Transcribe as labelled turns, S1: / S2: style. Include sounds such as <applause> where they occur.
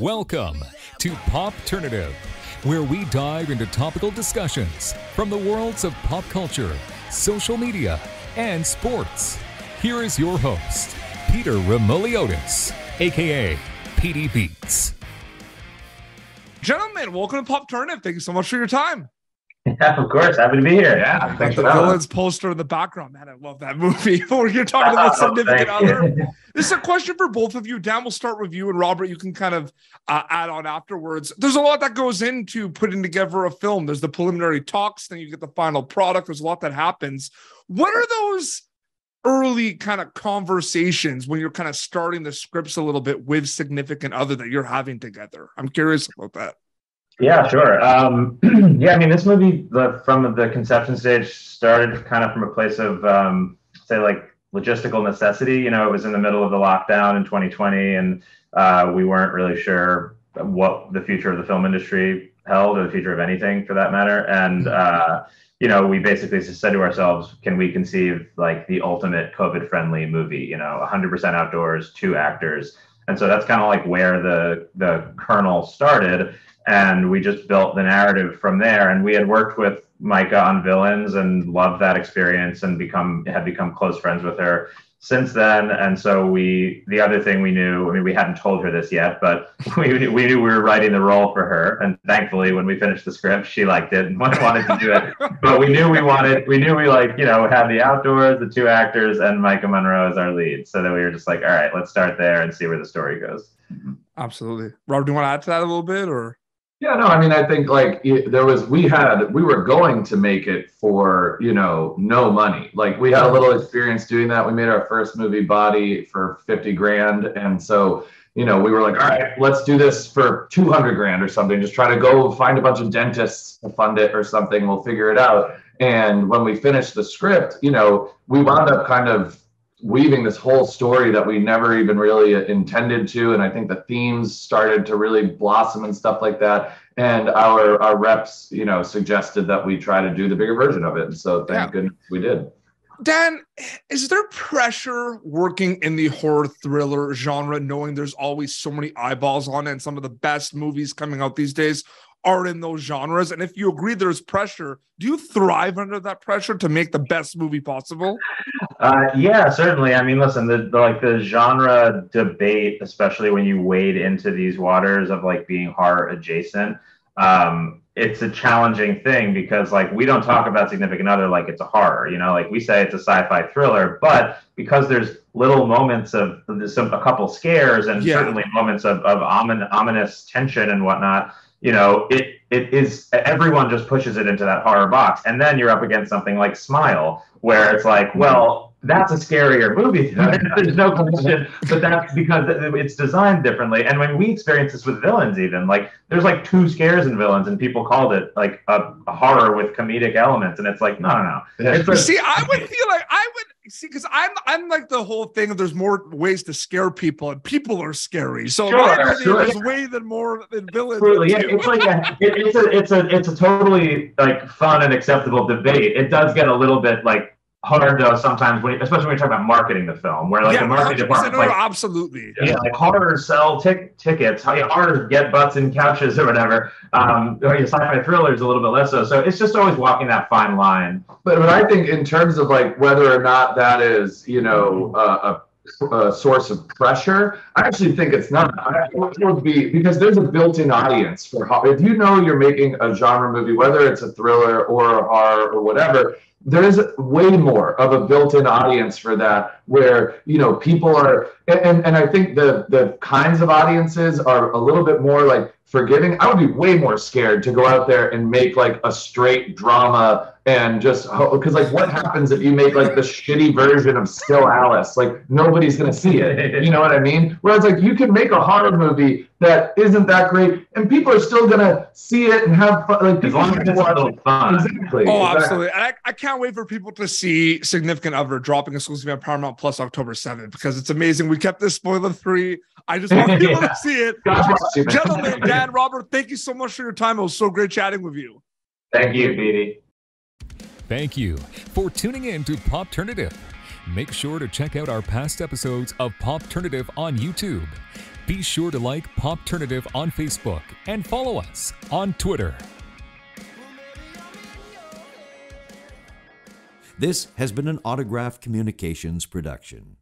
S1: Welcome to Popternative, where we dive into topical discussions from the worlds of pop culture, social media, and sports. Here is your host, Peter Remoliotis, aka PD Beats.
S2: Gentlemen, welcome to Popternative. Thank you so much for your time. <laughs>
S3: Yeah, of course. Happy to be here.
S2: Yeah, thanks the villains poster in the background. Man, I love that movie. <laughs> When you're talking about <laughs> oh, significant other. This is a question for both of you. Dan, we'll start with you, and Robert, you can kind of uh, add on afterwards. There's a lot that goes into putting together a film. There's the preliminary talks, then you get the final product. There's a lot that happens. What are those early kind of conversations when you're kind of starting the scripts a little bit with significant other that you're having together? I'm curious about that.
S3: Yeah, sure. Um, <clears throat> yeah, I mean, this movie the, from the conception stage started kind of from a place of, um, say, like logistical necessity. You know, it was in the middle of the lockdown in 2020, and uh, we weren't really sure what the future of the film industry held, or the future of anything for that matter. And uh, you know, we basically just said to ourselves, can we conceive like the ultimate COVID-friendly movie? You know, 100% outdoors, two actors, and so that's kind of like where the the kernel started and we just built the narrative from there. And we had worked with Maika on Villains and loved that experience and become had become close friends with her since then. And so we, the other thing we knew, I mean, we hadn't told her this yet, but <laughs> we, we knew we were writing the role for her. And thankfully, when we finished the script, she liked it and <laughs> wanted to do it. but we knew we wanted, we knew we like, you know, had the outdoors, the two actors, and Maika Monroe as our lead. So that we were just like, all right, let's start there and see where the story goes.
S2: Absolutely. Robert, do you want to add to that a little bit or?
S4: Yeah, no, I mean, I think like there was, we had, we were going to make it for, you know, no money. Like we had a little experience doing that. We made our first movie body for 50 grand. And so, you know, we were like, all right, let's do this for 200 grand or something. Just try to go find a bunch of dentists to fund it or something. We'll figure it out. And when we finished the script, you know, we wound up kind of weaving this whole story that we never even really intended to. And i think the themes started to really blossom and stuff like that. And our our reps you know suggested that we try to do the bigger version of it. And so thank yeah. goodness we did.
S2: Dan is there pressure working in the horror thriller genre knowing there's always so many eyeballs on it and some of the best movies coming out these days are in those genres? And if you agree there's pressure, do you thrive under that pressure to make the best movie possible?
S3: Uh, yeah, certainly. I mean, listen, the, the, like the genre debate, especially when you wade into these waters of like being horror adjacent, um, it's a challenging thing because like we don't talk about significant other like it's a horror, you know, like we say it's a sci-fi thriller, but because there's little moments of some a couple scares and yeah. certainly moments of, of omin, ominous tension and whatnot you know, it it is everyone just pushes it into that horror box, and then you're up against something like Smile, where it's like, well, that's a scarier movie. <laughs> There's no question, but that's because it's designed differently. And when we experience this with villains, even like there's like two scares in villains, and people called it like a, a horror with comedic elements, and it's like, no, no, no.
S2: Yeah. See, I would feel like I would see because I'm I'm like the whole thing of there's more ways to scare people and people are scary. So sure, sure. there's way than more than villains.
S3: Absolutely. Yeah, it's like a, it, it's a it's a it's a totally like fun and acceptable debate. It does get a little bit like hard though sometimes when especially when you talk about marketing the film where like yeah, the marketing department
S2: no,
S3: like,
S2: absolutely
S3: yeah, like horror sell tick tickets horror get butts and couches or whatever um or sci-fi thrillers a little bit less so so it's just always walking that fine line
S4: but but i think in terms of like whether or not that is you know uh, a a source of pressure. I actually think it's not. It would be because there's a built-in audience for if you know you're making a genre movie, whether it's a thriller or a horror or whatever there is way more of a built-in audience for that where you know people are and and i think the the kinds of audiences are a little bit more like forgiving. I would be way more scared to go out there and make like a straight drama and just because like what happens if you make like the shitty version of still alice? Like nobody's gonna see it. You know what i mean? Whereas like you can make a horror movie that isn't that great and people are still gonna see it and have fun like
S3: as long as it's a little fun
S2: exactly oh exactly. absolutely I, I can't wait for people to see significant other dropping exclusively on paramount plus october 7th because it's amazing we kept this spoiler free i just want <laughs> people yeah. to see it <laughs> gentlemen dan robert thank you so much for your time it was so great chatting with you
S3: thank you Petey.
S1: Thank you for tuning in to Popternative. Make sure to check out our past episodes of Popternative on YouTube. Be sure to like Popternative on Facebook and follow us on Twitter.
S5: This has been an Autograph Communications production.